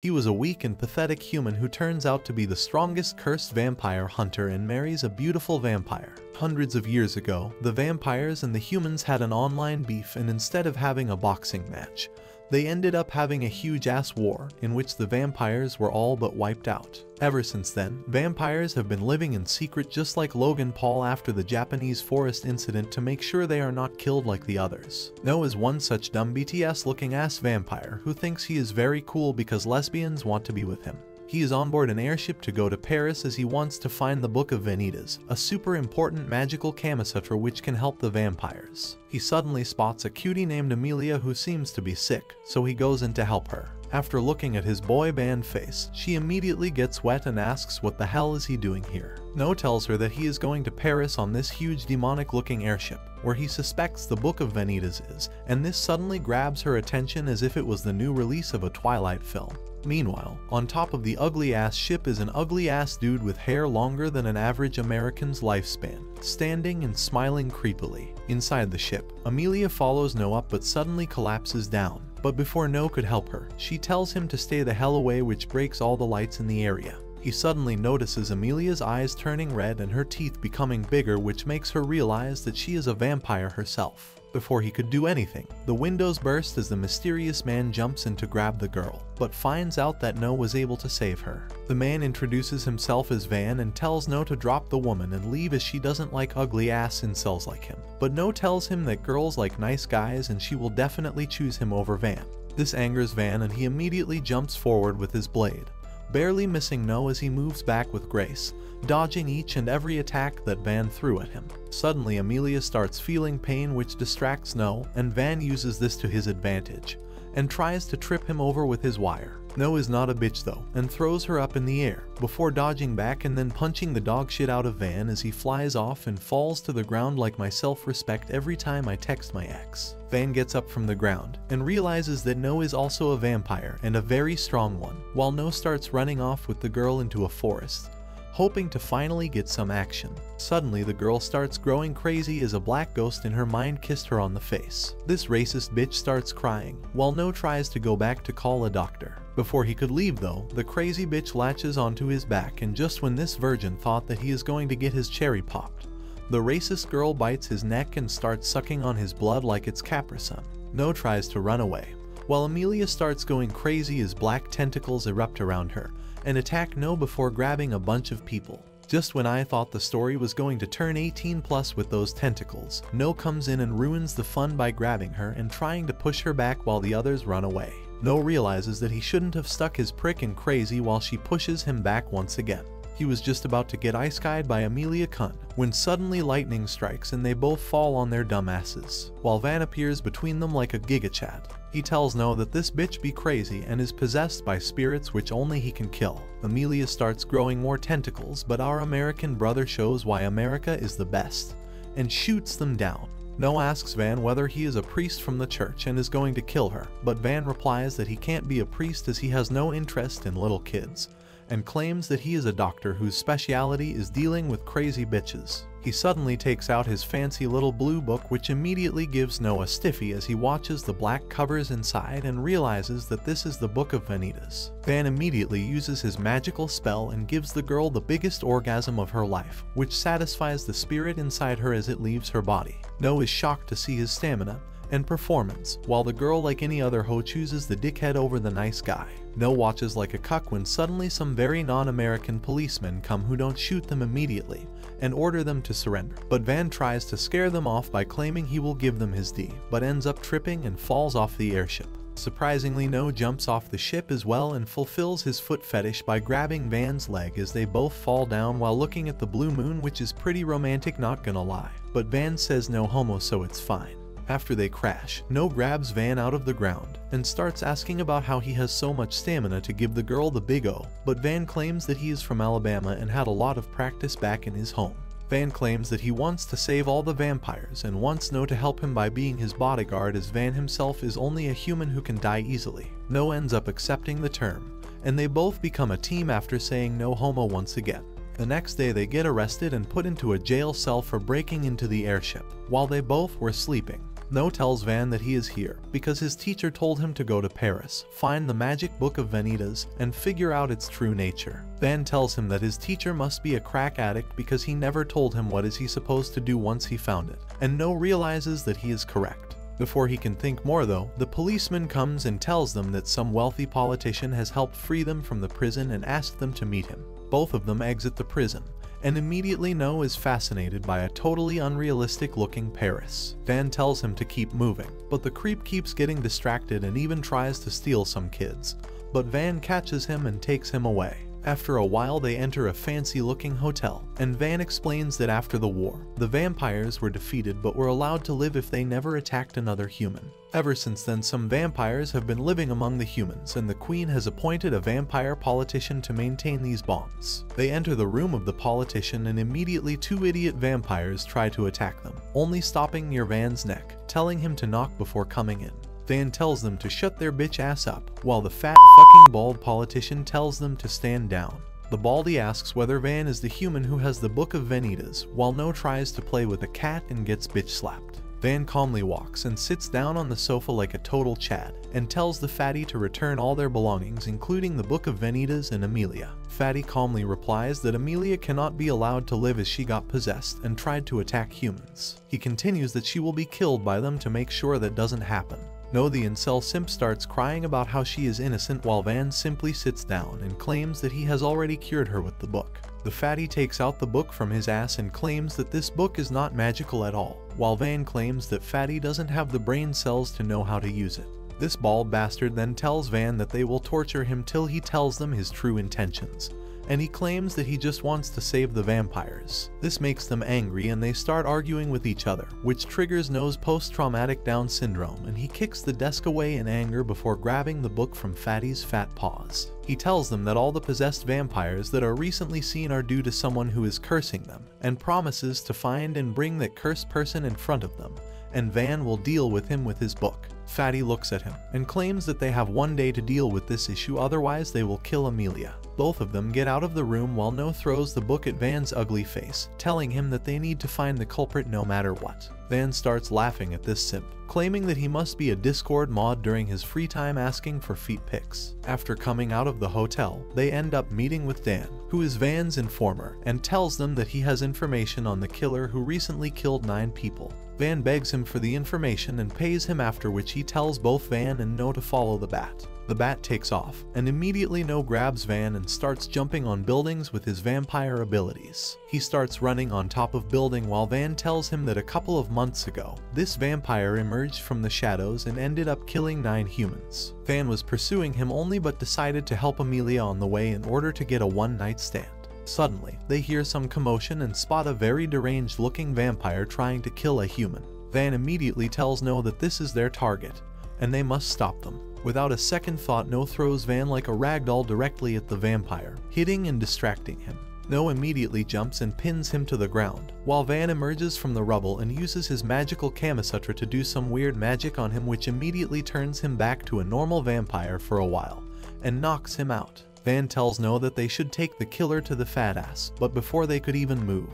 He was a weak and pathetic human who turns out to be the strongest cursed vampire hunter and marries a beautiful vampire. Hundreds of years ago, the vampires and the humans had an online beef and instead of having a boxing match, they ended up having a huge ass war in which the vampires were all but wiped out. Ever since then, vampires have been living in secret just like Logan Paul after the Japanese forest incident to make sure they are not killed like the others. No is one such dumb BTS looking ass vampire who thinks he is very cool because lesbians want to be with him. He is on board an airship to go to Paris as he wants to find the Book of Vanitas, a super important magical Kamasutra which can help the vampires. He suddenly spots a cutie named Amelia who seems to be sick, so he goes in to help her. After looking at his boy band face, she immediately gets wet and asks what the hell is he doing here. No tells her that he is going to Paris on this huge demonic looking airship, where he suspects the Book of Vanitas is, and this suddenly grabs her attention as if it was the new release of a Twilight film. Meanwhile, on top of the ugly ass ship is an ugly ass dude with hair longer than an average American's lifespan, standing and smiling creepily. Inside the ship, Amelia follows No up but suddenly collapses down. But before No could help her, she tells him to stay the hell away which breaks all the lights in the area. He suddenly notices Amelia's eyes turning red and her teeth becoming bigger which makes her realize that she is a vampire herself. Before he could do anything, the windows burst as the mysterious man jumps in to grab the girl, but finds out that No was able to save her. The man introduces himself as Van and tells No to drop the woman and leave as she doesn't like ugly ass incels like him. But No tells him that girls like nice guys and she will definitely choose him over Van. This angers Van and he immediately jumps forward with his blade, barely missing No as he moves back with grace, dodging each and every attack that Van threw at him. Suddenly Amelia starts feeling pain which distracts No, and Van uses this to his advantage, and tries to trip him over with his wire. No is not a bitch though, and throws her up in the air, before dodging back and then punching the dog shit out of Van as he flies off and falls to the ground like my self-respect every time I text my ex. Van gets up from the ground, and realizes that No is also a vampire and a very strong one, while No starts running off with the girl into a forest hoping to finally get some action. Suddenly, the girl starts growing crazy as a black ghost in her mind kissed her on the face. This racist bitch starts crying, while No tries to go back to call a doctor. Before he could leave though, the crazy bitch latches onto his back and just when this virgin thought that he is going to get his cherry popped, the racist girl bites his neck and starts sucking on his blood like it's Capri Sun. No tries to run away, while Amelia starts going crazy as black tentacles erupt around her, and attack No before grabbing a bunch of people. Just when I thought the story was going to turn 18 plus with those tentacles, No comes in and ruins the fun by grabbing her and trying to push her back while the others run away. No realizes that he shouldn't have stuck his prick in crazy while she pushes him back once again. He was just about to get ice-guyed by Amelia Kuhn when suddenly lightning strikes and they both fall on their dumbasses, while Van appears between them like a gigachad. He tells No that this bitch be crazy and is possessed by spirits which only he can kill. Amelia starts growing more tentacles but our American brother shows why America is the best, and shoots them down. No asks Van whether he is a priest from the church and is going to kill her, but Van replies that he can't be a priest as he has no interest in little kids, and claims that he is a doctor whose speciality is dealing with crazy bitches. He suddenly takes out his fancy little blue book which immediately gives Noah stiffy as he watches the black covers inside and realizes that this is the Book of Vanitas. Van immediately uses his magical spell and gives the girl the biggest orgasm of her life, which satisfies the spirit inside her as it leaves her body. Noah is shocked to see his stamina, and performance, while the girl like any other hoe chooses the dickhead over the nice guy. No watches like a cuck when suddenly some very non-American policemen come who don't shoot them immediately and order them to surrender. But Van tries to scare them off by claiming he will give them his D, but ends up tripping and falls off the airship. Surprisingly, No jumps off the ship as well and fulfills his foot fetish by grabbing Van's leg as they both fall down while looking at the blue moon which is pretty romantic not gonna lie. But Van says no homo so it's fine. After they crash, No grabs Van out of the ground and starts asking about how he has so much stamina to give the girl the big O, but Van claims that he is from Alabama and had a lot of practice back in his home. Van claims that he wants to save all the vampires and wants No to help him by being his bodyguard as Van himself is only a human who can die easily. No ends up accepting the term, and they both become a team after saying no homo once again. The next day they get arrested and put into a jail cell for breaking into the airship, while they both were sleeping. No tells Van that he is here because his teacher told him to go to Paris, find the magic book of Vanitas, and figure out its true nature. Van tells him that his teacher must be a crack addict because he never told him what is he supposed to do once he found it, and No realizes that he is correct. Before he can think more though, the policeman comes and tells them that some wealthy politician has helped free them from the prison and asked them to meet him. Both of them exit the prison, and immediately No is fascinated by a totally unrealistic looking Paris. Van tells him to keep moving, but the creep keeps getting distracted and even tries to steal some kids. But Van catches him and takes him away. After a while they enter a fancy looking hotel, and Van explains that after the war, the vampires were defeated but were allowed to live if they never attacked another human. Ever since then some vampires have been living among the humans and the queen has appointed a vampire politician to maintain these bonds. They enter the room of the politician and immediately two idiot vampires try to attack them, only stopping near Van's neck, telling him to knock before coming in. Van tells them to shut their bitch ass up, while the fat fucking bald politician tells them to stand down. The baldy asks whether Van is the human who has the Book of Vanitas, while No tries to play with a cat and gets bitch slapped. Van calmly walks and sits down on the sofa like a total Chad, and tells the fatty to return all their belongings including the Book of Vanitas and Amelia. Fatty calmly replies that Amelia cannot be allowed to live as she got possessed and tried to attack humans. He continues that she will be killed by them to make sure that doesn't happen. No, the incel simp starts crying about how she is innocent while Van simply sits down and claims that he has already cured her with the book. The fatty takes out the book from his ass and claims that this book is not magical at all, while Van claims that Fatty doesn't have the brain cells to know how to use it. This bald bastard then tells Van that they will torture him till he tells them his true intentions, and he claims that he just wants to save the vampires. This makes them angry and they start arguing with each other, which triggers No's post-traumatic Down syndrome and he kicks the desk away in anger before grabbing the book from Fatty's fat paws. He tells them that all the possessed vampires that are recently seen are due to someone who is cursing them, and promises to find and bring that cursed person in front of them, and Van will deal with him with his book. Fatty looks at him and claims that they have one day to deal with this issue otherwise they will kill Amelia. Both of them get out of the room while No throws the book at Van's ugly face, telling him that they need to find the culprit no matter what. Van starts laughing at this simp, claiming that he must be a Discord mod during his free time asking for feet pics. After coming out of the hotel, they end up meeting with Dan, who is Van's informer, and tells them that he has information on the killer who recently killed 9 people. Van begs him for the information and pays him after which he tells both Van and No to follow the bat. The bat takes off, and immediately No grabs Van and starts jumping on buildings with his vampire abilities. He starts running on top of building while Van tells him that a couple of months ago, this vampire emerged from the shadows and ended up killing 9 humans. Van was pursuing him only but decided to help Amelia on the way in order to get a one-night stand. Suddenly, they hear some commotion and spot a very deranged looking vampire trying to kill a human. Van immediately tells No that this is their target, and they must stop them. Without a second thought, No throws Van like a ragdoll directly at the vampire, hitting and distracting him. No immediately jumps and pins him to the ground, while Van emerges from the rubble and uses his magical Kamasutra to do some weird magic on him which immediately turns him back to a normal vampire for a while, and knocks him out. Van tells No that they should take the killer to the fat ass, but before they could even move,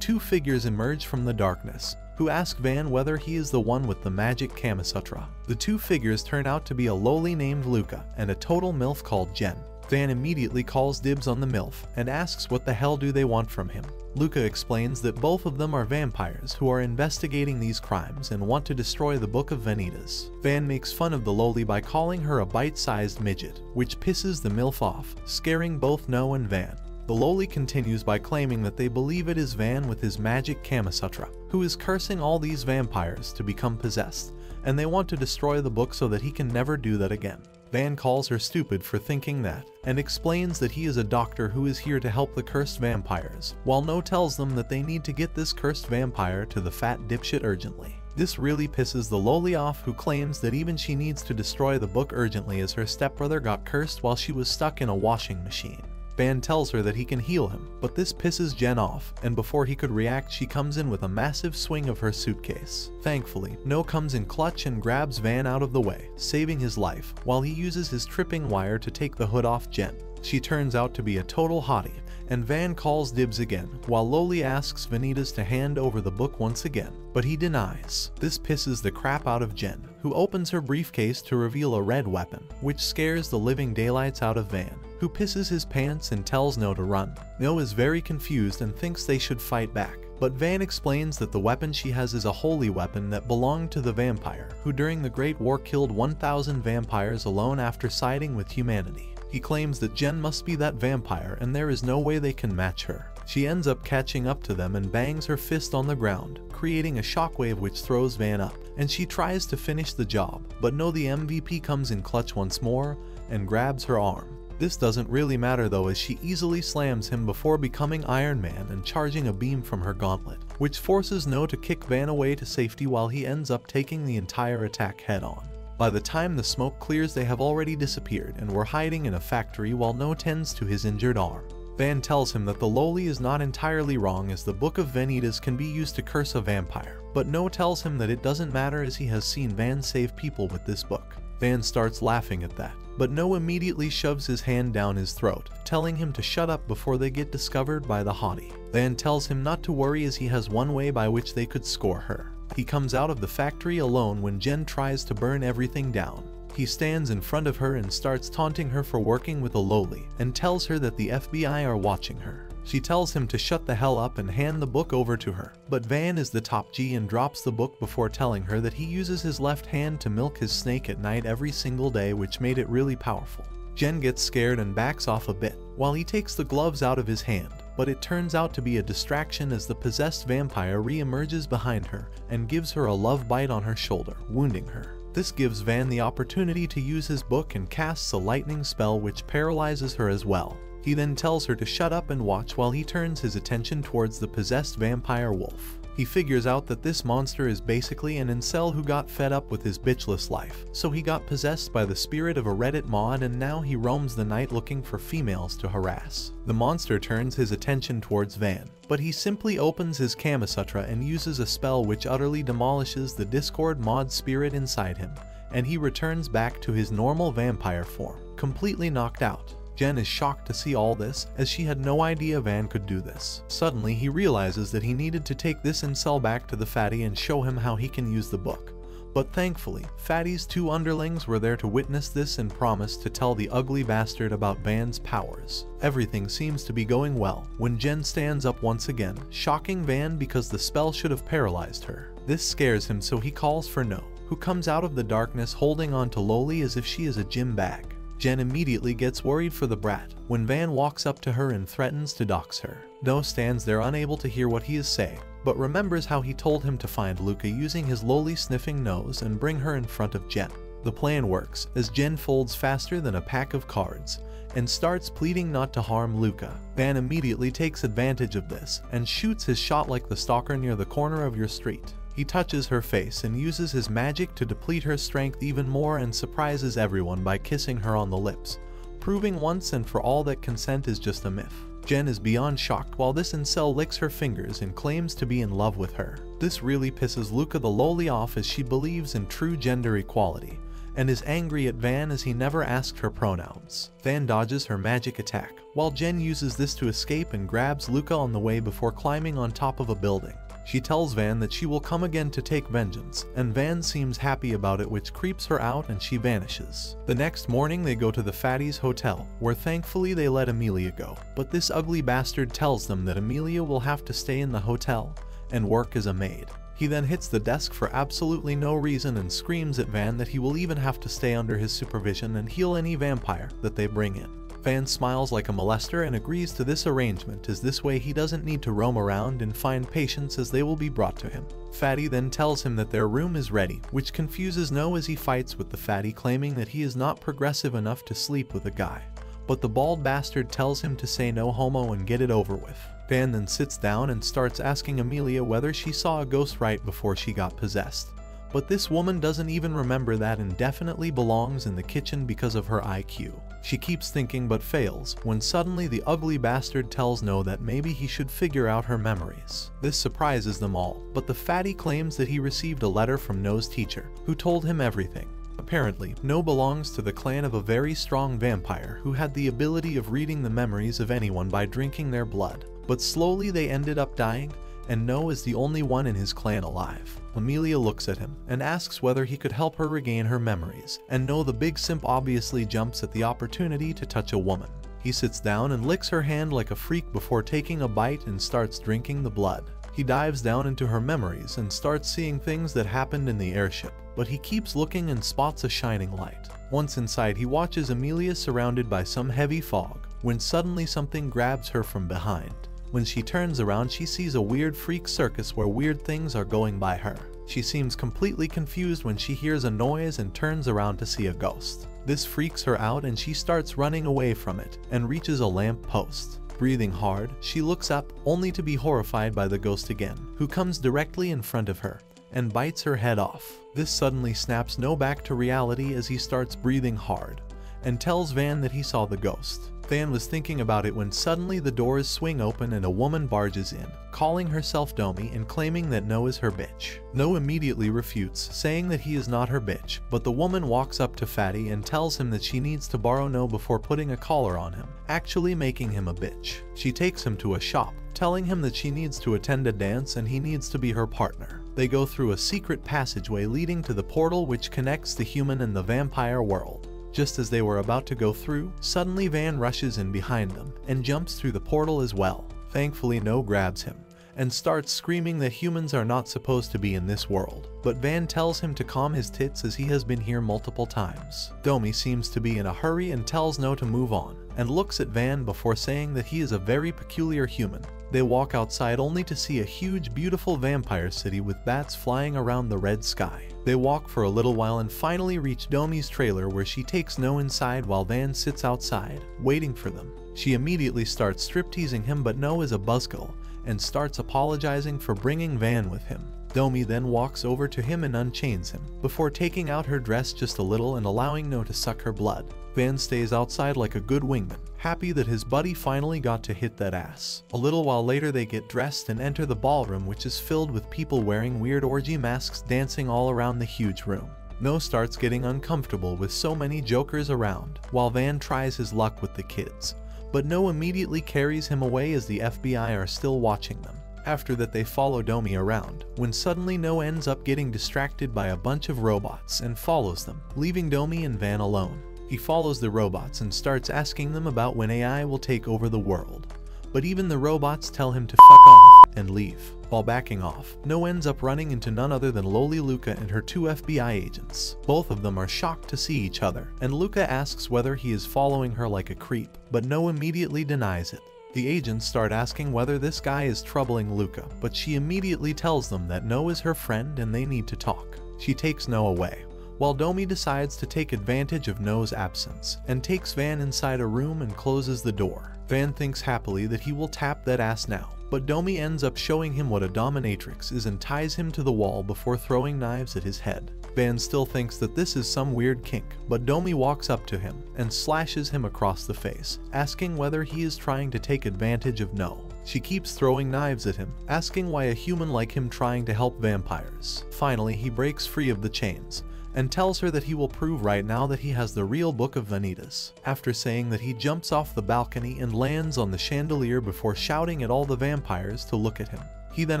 two figures emerge from the darkness, who ask Van whether he is the one with the magic Kamasutra. The two figures turn out to be a loli named Luca and a total MILF called Jen. Van immediately calls dibs on the MILF and asks what the hell do they want from him. Luca explains that both of them are vampires who are investigating these crimes and want to destroy the Book of Vanitas. Van makes fun of the loli by calling her a bite-sized midget, which pisses the MILF off, scaring both No and Van. The loli continues by claiming that they believe it is Van with his magic Kamasutra, who is cursing all these vampires to become possessed, and they want to destroy the book so that he can never do that again. Van calls her stupid for thinking that, and explains that he is a doctor who is here to help the cursed vampires, while No tells them that they need to get this cursed vampire to the fat dipshit urgently. This really pisses the loli off who claims that even she needs to destroy the book urgently as her stepbrother got cursed while she was stuck in a washing machine. Van tells her that he can heal him, but this pisses Jen off, and before he could react she comes in with a massive swing of her suitcase. Thankfully, No comes in clutch and grabs Van out of the way, saving his life, while he uses his tripping wire to take the hood off Jen. She turns out to be a total hottie, and Van calls dibs again, while Loli asks Vanitas to hand over the book once again, but he denies. This pisses the crap out of Jen, who opens her briefcase to reveal a red weapon, which scares the living daylights out of Van, who pisses his pants and tells No to run. No is very confused and thinks they should fight back, but Van explains that the weapon she has is a holy weapon that belonged to the vampire, who during the Great War killed 1,000 vampires alone after siding with humanity. He claims that Jen must be that vampire and there is no way they can match her. She ends up catching up to them and bangs her fist on the ground, creating a shockwave which throws Van up, and she tries to finish the job, but no the MVP comes in clutch once more and grabs her arm. This doesn't really matter though as she easily slams him before becoming Iron Man and charging a beam from her gauntlet, which forces No to kick Van away to safety while he ends up taking the entire attack head on. By the time the smoke clears they have already disappeared and were hiding in a factory while No tends to his injured arm. Van tells him that the Loli is not entirely wrong as the Book of Vanitas can be used to curse a vampire, but No tells him that it doesn't matter as he has seen Van save people with this book. Van starts laughing at that, but No immediately shoves his hand down his throat, telling him to shut up before they get discovered by the hottie. Van tells him not to worry as he has one way by which they could score her. He comes out of the factory alone when Jen tries to burn everything down. He stands in front of her and starts taunting her for working with a Loli, and tells her that the FBI are watching her. She tells him to shut the hell up and hand the book over to her, but Van is the top G and drops the book before telling her that he uses his left hand to milk his snake at night every single day which made it really powerful. Jen gets scared and backs off a bit, while he takes the gloves out of his hand, but it turns out to be a distraction as the possessed vampire re-emerges behind her and gives her a love bite on her shoulder, wounding her. This gives Van the opportunity to use his book and casts a lightning spell which paralyzes her as well. He then tells her to shut up and watch while he turns his attention towards the possessed vampire wolf. He figures out that this monster is basically an incel who got fed up with his bitchless life, so he got possessed by the spirit of a Reddit mod and now he roams the night looking for females to harass. The monster turns his attention towards Van, but he simply opens his Kamasutra and uses a spell which utterly demolishes the Discord mod spirit inside him, and he returns back to his normal vampire form, completely knocked out. Jen is shocked to see all this, as she had no idea Van could do this. Suddenly, he realizes that he needed to take this incel back to the fatty and show him how he can use the book. But thankfully, Fatty's two underlings were there to witness this and promise to tell the ugly bastard about Van's powers. Everything seems to be going well, when Jen stands up once again, shocking Van because the spell should have paralyzed her. This scares him so he calls for No, who comes out of the darkness holding on to Loli as if she is a gym bag. Jen immediately gets worried for the brat when Van walks up to her and threatens to dox her. No stands there unable to hear what he is saying, but remembers how he told him to find Luca using his loli sniffing nose and bring her in front of Jen. The plan works, as Jen folds faster than a pack of cards, and starts pleading not to harm Luca. Van immediately takes advantage of this, and shoots his shot like the stalker near the corner of your street. He touches her face and uses his magic to deplete her strength even more and surprises everyone by kissing her on the lips, proving once and for all that consent is just a myth. Jen is beyond shocked while this incel licks her fingers and claims to be in love with her. This really pisses Luca the Loli off as she believes in true gender equality, and is angry at Van as he never asked her pronouns. Van dodges her magic attack, while Jen uses this to escape and grabs Luca on the way before climbing on top of a building. She tells Van that she will come again to take vengeance, and Van seems happy about it which creeps her out and she vanishes. The next morning they go to the Fatty's hotel, where thankfully they let Amelia go, but this ugly bastard tells them that Amelia will have to stay in the hotel and work as a maid. He then hits the desk for absolutely no reason and screams at Van that he will even have to stay under his supervision and heal any vampire that they bring in. Van smiles like a molester and agrees to this arrangement as this way he doesn't need to roam around and find patients as they will be brought to him. Fatty then tells him that their room is ready, which confuses No as he fights with the Fatty claiming that he is not progressive enough to sleep with a guy. But the bald bastard tells him to say no homo and get it over with. Van then sits down and starts asking Amelia whether she saw a ghost right before she got possessed. But this woman doesn't even remember that and definitely belongs in the kitchen because of her IQ. She keeps thinking but fails, when suddenly the ugly bastard tells No that maybe he should figure out her memories. This surprises them all, but the fatty claims that he received a letter from No's teacher, who told him everything. Apparently, No belongs to the clan of a very strong vampire who had the ability of reading the memories of anyone by drinking their blood. But slowly they ended up dying, and No is the only one in his clan alive. Amelia looks at him and asks whether he could help her regain her memories, and No the big simp obviously jumps at the opportunity to touch a woman. He sits down and licks her hand like a freak before taking a bite and starts drinking the blood. He dives down into her memories and starts seeing things that happened in the airship, but he keeps looking and spots a shining light. Once inside, he watches Amelia surrounded by some heavy fog, when suddenly something grabs her from behind. When she turns around, she sees a weird freak circus where weird things are going by her. She seems completely confused when she hears a noise and turns around to see a ghost. This freaks her out and she starts running away from it and reaches a lamp post. Breathing hard, she looks up only to be horrified by the ghost again, who comes directly in front of her and bites her head off. This suddenly snaps No back to reality as he starts breathing hard and tells Van that he saw the ghost. Van was thinking about it when suddenly the doors swing open and a woman barges in, calling herself Domi and claiming that No is her bitch. No immediately refutes, saying that he is not her bitch, but the woman walks up to Fatty and tells him that she needs to borrow No before putting a collar on him, actually making him a bitch. She takes him to a shop, telling him that she needs to attend a dance and he needs to be her partner. They go through a secret passageway leading to the portal which connects the human and the vampire world. Just as they were about to go through, suddenly Van rushes in behind them and jumps through the portal as well. Thankfully No grabs him and starts screaming that humans are not supposed to be in this world. But Van tells him to calm his tits as he has been here multiple times. Domi seems to be in a hurry and tells No to move on, and looks at Van before saying that he is a very peculiar human. They walk outside only to see a huge beautiful vampire city with bats flying around the red sky. They walk for a little while and finally reach Domi's trailer where she takes No inside while Van sits outside, waiting for them. She immediately starts strip-teasing him but No is a buzzkill and starts apologizing for bringing Van with him. Domi then walks over to him and unchains him, before taking out her dress just a little and allowing No to suck her blood. Van stays outside like a good wingman, happy that his buddy finally got to hit that ass. A little while later they get dressed and enter the ballroom which is filled with people wearing weird orgy masks dancing all around the huge room. No starts getting uncomfortable with so many jokers around, while Van tries his luck with the kids, but No immediately carries him away as the FBI are still watching them. After that they follow Domi around, when suddenly No ends up getting distracted by a bunch of robots and follows them, leaving Domi and Van alone. He follows the robots and starts asking them about when AI will take over the world. But even the robots tell him to fuck off and leave. While backing off, No ends up running into none other than Loli Luca and her two FBI agents. Both of them are shocked to see each other, and Luca asks whether he is following her like a creep, but No immediately denies it. The agents start asking whether this guy is troubling Luca, but she immediately tells them that No is her friend and they need to talk. She takes No away, while Domi decides to take advantage of No's absence and takes Van inside a room and closes the door. Van thinks happily that he will tap that ass now, but Domi ends up showing him what a dominatrix is and ties him to the wall before throwing knives at his head. Van still thinks that this is some weird kink, but Domi walks up to him and slashes him across the face, asking whether he is trying to take advantage of No. She keeps throwing knives at him, asking why a human like him trying to help vampires. Finally, he breaks free of the chains, and tells her that he will prove right now that he has the real Book of Vanitas. After saying that he jumps off the balcony and lands on the chandelier before shouting at all the vampires to look at him. He then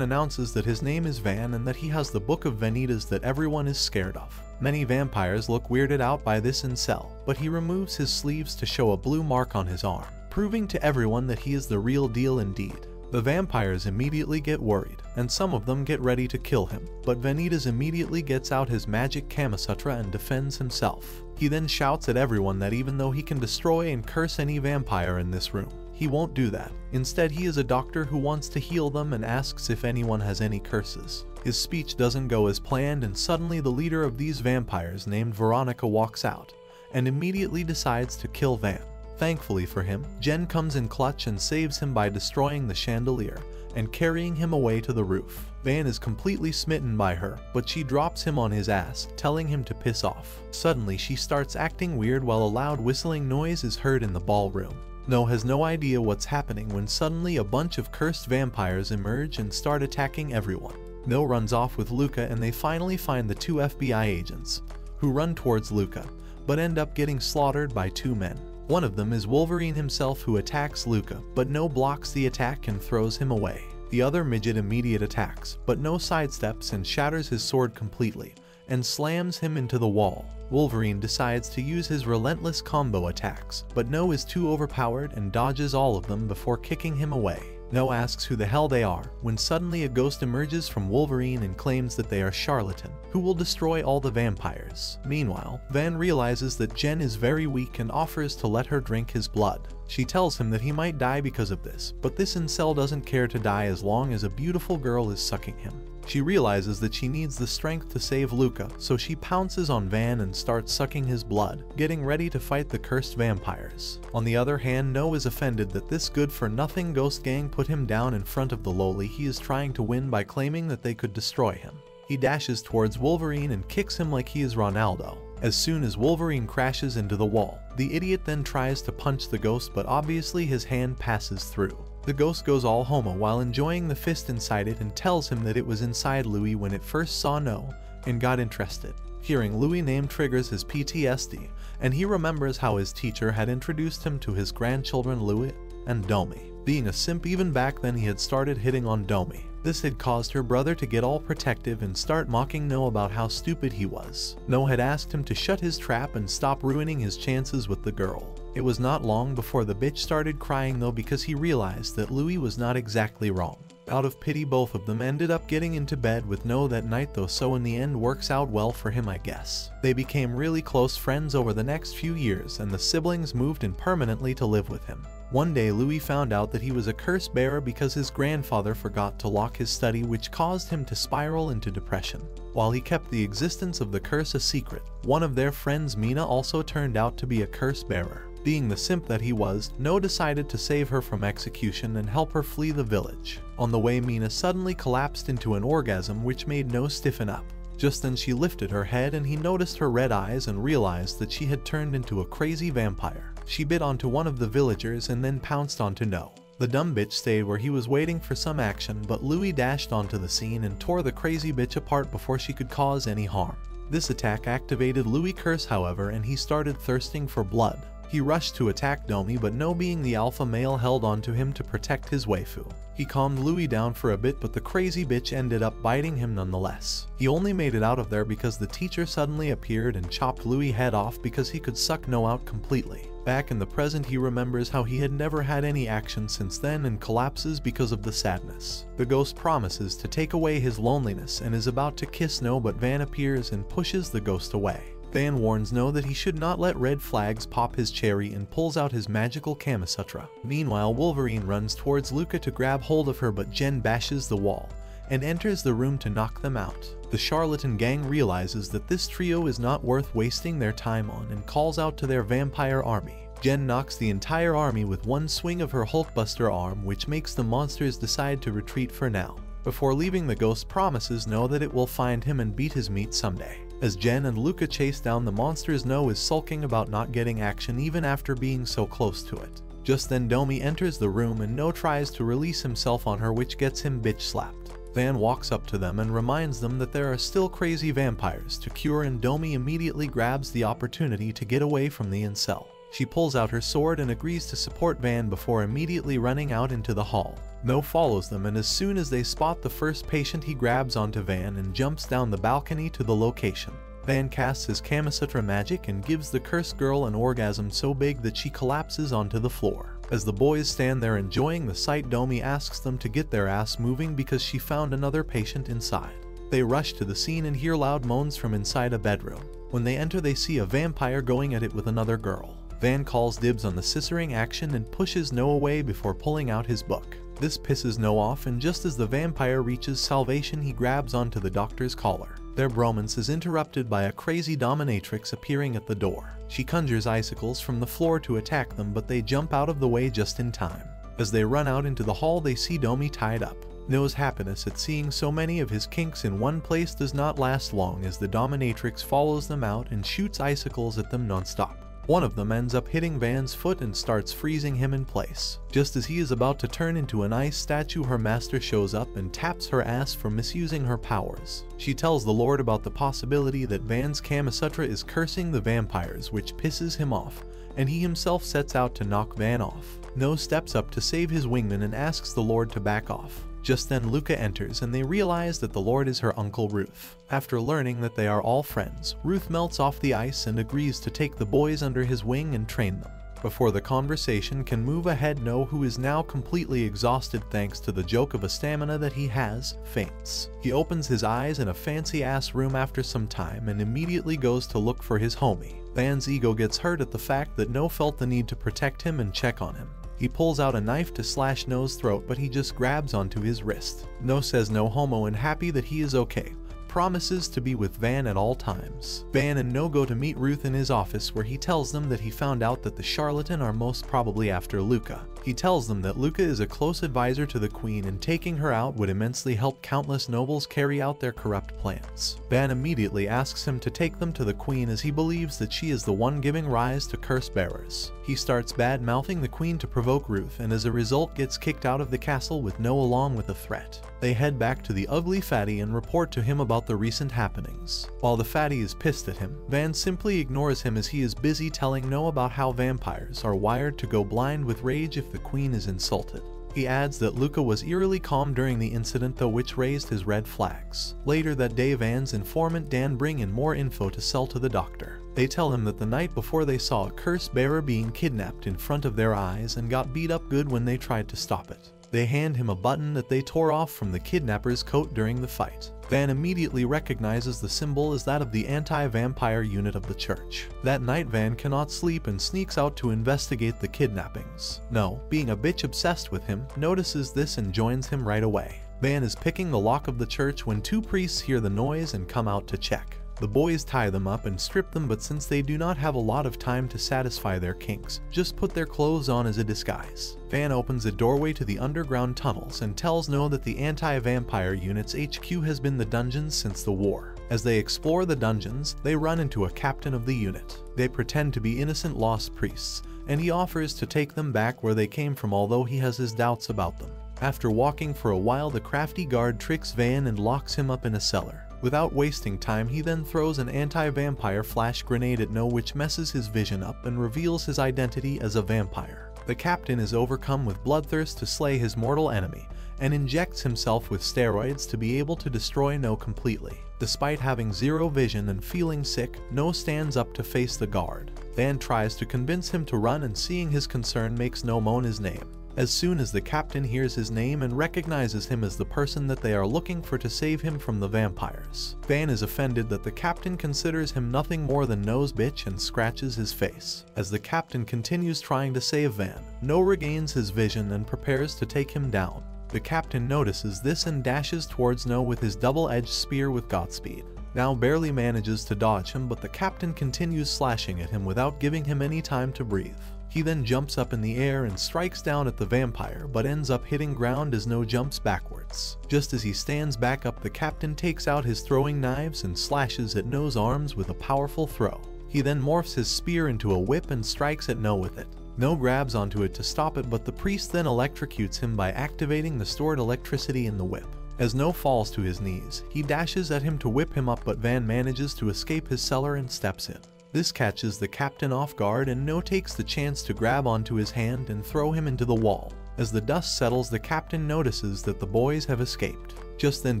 announces that his name is Van and that he has the Book of Vanitas that everyone is scared of. Many vampires look weirded out by this incel, but he removes his sleeves to show a blue mark on his arm, proving to everyone that he is the real deal indeed. The vampires immediately get worried, and some of them get ready to kill him, but Vanitas immediately gets out his magic Kamasutra and defends himself. He then shouts at everyone that even though he can destroy and curse any vampire in this room, he won't do that. Instead, he is a doctor who wants to heal them and asks if anyone has any curses. His speech doesn't go as planned and suddenly the leader of these vampires named Veronica walks out and immediately decides to kill Van. Thankfully for him, Jen comes in clutch and saves him by destroying the chandelier and carrying him away to the roof. Van is completely smitten by her, but she drops him on his ass, telling him to piss off. Suddenly, she starts acting weird while a loud whistling noise is heard in the ballroom. No has no idea what's happening when suddenly a bunch of cursed vampires emerge and start attacking everyone. No runs off with Luca and they finally find the two FBI agents, who run towards Luca, but end up getting slaughtered by two men. One of them is Wolverine himself who attacks Luca, but No blocks the attack and throws him away. The other midget immediate attacks, but No sidesteps and shatters his sword completely, and slams him into the wall. Wolverine decides to use his relentless combo attacks, but No is too overpowered and dodges all of them before kicking him away. No asks who the hell they are, when suddenly a ghost emerges from Wolverine and claims that they are Charlatan, who will destroy all the vampires. Meanwhile, Van realizes that Jen is very weak and offers to let her drink his blood. She tells him that he might die because of this, but this incel doesn't care to die as long as a beautiful girl is sucking him. She realizes that she needs the strength to save Luca, so she pounces on Van and starts sucking his blood, getting ready to fight the cursed vampires. On the other hand, No is offended that this good-for-nothing ghost gang put him down in front of the loli he is trying to win by claiming that they could destroy him. He dashes towards Wolverine and kicks him like he is Ronaldo. As soon as Wolverine crashes into the wall, the idiot then tries to punch the ghost but obviously his hand passes through. The ghost goes all homo while enjoying the fist inside it and tells him that it was inside Louis when it first saw No and got interested. Hearing Louis' name triggers his PTSD, and he remembers how his teacher had introduced him to his grandchildren Louis and Domi. Being a simp even back then he had started hitting on Domi. This had caused her brother to get all protective and start mocking No about how stupid he was. No had asked him to shut his trap and stop ruining his chances with the girl. It was not long before the bitch started crying though because he realized that Louis was not exactly wrong. Out of pity both of them ended up getting into bed with No that night though so in the end works out well for him I guess. They became really close friends over the next few years and the siblings moved in permanently to live with him. One day Louis found out that he was a curse bearer because his grandfather forgot to lock his study which caused him to spiral into depression. While he kept the existence of the curse a secret, one of their friends Mina also turned out to be a curse bearer. Being the simp that he was, No decided to save her from execution and help her flee the village. On the way Mina suddenly collapsed into an orgasm which made No stiffen up. Just then she lifted her head and he noticed her red eyes and realized that she had turned into a crazy vampire. She bit onto one of the villagers and then pounced onto No. The dumb bitch stayed where he was waiting for some action but Louis dashed onto the scene and tore the crazy bitch apart before she could cause any harm. This attack activated Louis' curse however and he started thirsting for blood. He rushed to attack Domi but no being the alpha male held onto him to protect his waifu. He calmed Louis down for a bit but the crazy bitch ended up biting him nonetheless. He only made it out of there because the teacher suddenly appeared and chopped Louis' head off because he could suck No out completely. Back in the present he remembers how he had never had any action since then and collapses because of the sadness. The ghost promises to take away his loneliness and is about to kiss No but Van appears and pushes the ghost away. Van warns No that he should not let red flags pop his cherry and pulls out his magical Kamasutra. Meanwhile, Wolverine runs towards Luca to grab hold of her but Jen bashes the wall and enters the room to knock them out. The charlatan gang realizes that this trio is not worth wasting their time on and calls out to their vampire army. Jen knocks the entire army with one swing of her Hulkbuster arm which makes the monsters decide to retreat for now. Before leaving the ghost promises No that it will find him and beat his meat someday. As Jen and Luca chase down the monsters No is sulking about not getting action even after being so close to it. Just then Domi enters the room and No tries to release himself on her which gets him bitch slapped. Van walks up to them and reminds them that there are still crazy vampires to cure and Domi immediately grabs the opportunity to get away from the incel. She pulls out her sword and agrees to support Van before immediately running out into the hall. No follows them and as soon as they spot the first patient he grabs onto Van and jumps down the balcony to the location. Van casts his Kamasutra magic and gives the cursed girl an orgasm so big that she collapses onto the floor. As the boys stand there enjoying the sight Domi asks them to get their ass moving because she found another patient inside. They rush to the scene and hear loud moans from inside a bedroom. When they enter they see a vampire going at it with another girl. Van calls dibs on the scissoring action and pushes No away before pulling out his book. This pisses No off and just as the vampire reaches salvation he grabs onto the doctor's collar. Their bromance is interrupted by a crazy dominatrix appearing at the door. She conjures icicles from the floor to attack them but they jump out of the way just in time. As they run out into the hall they see Domi tied up. No's happiness at seeing so many of his kinks in one place does not last long as the dominatrix follows them out and shoots icicles at them non-stop. One of them ends up hitting Van's foot and starts freezing him in place. Just as he is about to turn into an ice statue, her master shows up and taps her ass for misusing her powers. She tells the Lord about the possibility that Van's Kamasutra is cursing the vampires, which pisses him off, and he himself sets out to knock Van off. No steps up to save his wingman and asks the Lord to back off. Just then Luca enters and they realize that the Lord is her Uncle Ruth. After learning that they are all friends, Ruth melts off the ice and agrees to take the boys under his wing and train them. Before the conversation can move ahead, No, who is now completely exhausted thanks to the joke of a stamina that he has, faints. He opens his eyes in a fancy ass room after some time and immediately goes to look for his homie. Van's ego gets hurt at the fact that No felt the need to protect him and check on him. He pulls out a knife to slash No's throat, but he just grabs onto his wrist. No says no homo and happy that he is okay, promises to be with Van at all times. Van and No go to meet Ruth in his office where he tells them that he found out that the charlatan are most probably after Luca. He tells them that Luca is a close advisor to the queen and taking her out would immensely help countless nobles carry out their corrupt plans. Van immediately asks him to take them to the queen as he believes that she is the one giving rise to curse bearers. He starts bad-mouthing the queen to provoke Ruth and as a result gets kicked out of the castle with No along with a threat. They head back to the ugly fatty and report to him about the recent happenings. While the fatty is pissed at him, Van simply ignores him as he is busy telling No about how vampires are wired to go blind with rage if the queen is insulted. He adds that Luca was eerily calm during the incident though which raised his red flags. Later that day Van's informant Dan bring in more info to sell to the doctor. They tell him that the night before they saw a curse bearer being kidnapped in front of their eyes and got beat up good when they tried to stop it. They hand him a button that they tore off from the kidnapper's coat during the fight. Van immediately recognizes the symbol as that of the anti-vampire unit of the church. That night Van cannot sleep and sneaks out to investigate the kidnappings. No, being a bitch obsessed with him, notices this and joins him right away. Van is picking the lock of the church when two priests hear the noise and come out to check. The boys tie them up and strip them but since they do not have a lot of time to satisfy their kinks, just put their clothes on as a disguise. Van opens a doorway to the underground tunnels and tells No that the anti-vampire unit's HQ has been the dungeons since the war. As they explore the dungeons, they run into a captain of the unit. They pretend to be innocent lost priests, and he offers to take them back where they came from although he has his doubts about them. After walking for a while the crafty guard tricks Van and locks him up in a cellar. Without wasting time, he then throws an anti-vampire flash grenade at No which messes his vision up and reveals his identity as a vampire. The captain is overcome with bloodthirst to slay his mortal enemy, and injects himself with steroids to be able to destroy No completely. Despite having zero vision and feeling sick, No stands up to face the guard. Van tries to convince him to run and seeing his concern makes No moan his name. As soon as the captain hears his name and recognizes him as the person that they are looking for to save him from the vampires, Van is offended that the captain considers him nothing more than nose bitch and scratches his face. As the captain continues trying to save Van, No regains his vision and prepares to take him down. The captain notices this and dashes towards No with his double-edged spear with Godspeed. Now barely manages to dodge him but the captain continues slashing at him without giving him any time to breathe. He then jumps up in the air and strikes down at the vampire, but ends up hitting ground as No jumps backwards. Just as he stands back up, the captain takes out his throwing knives and slashes at No's arms with a powerful throw. He then morphs his spear into a whip and strikes at No with it. No grabs onto it to stop it, but the priest then electrocutes him by activating the stored electricity in the whip. As No falls to his knees, he dashes at him to whip him up but Van manages to escape his cellar and steps in. This catches the captain off guard and No takes the chance to grab onto his hand and throw him into the wall. As the dust settles the captain notices that the boys have escaped. Just then